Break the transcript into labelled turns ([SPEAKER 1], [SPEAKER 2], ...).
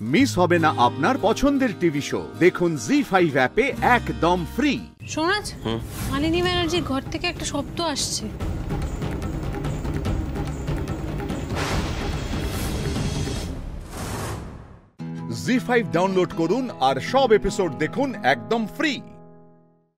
[SPEAKER 1] Miss হবে না আপনার পছন্দের টিভি শো। দেখুন জি ফাইভ অ্যাপে একদম ফ্রি
[SPEAKER 2] সোনাজ মালিনী ব্যানার্জির ঘর থেকে একটা শব্দ আসছে।
[SPEAKER 1] জি ফাইভ ডাউনলোড করুন আর সব এপিসোড দেখুন একদম ফ্রি